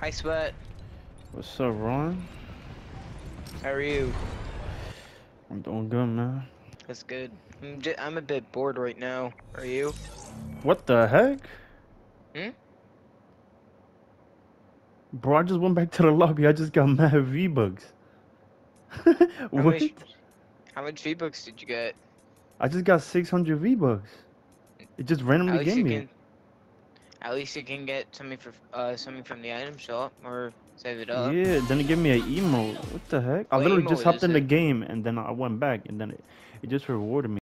Hi, Sweat. What's up, Ron? How are you? I'm doing good, man. That's good. I'm, I'm a bit bored right now. Are you? What the heck? Hmm? Bro, I just went back to the lobby. I just got mad V-Bucks. How what? much, how much V-Bucks did you get? I just got 600 V-Bucks. It just randomly gave me. can. At least you can get something for uh something from the item shop or save it up. Yeah, then it gave me an emote. What the heck? I literally just hopped in the game and then I went back and then it, it just rewarded me.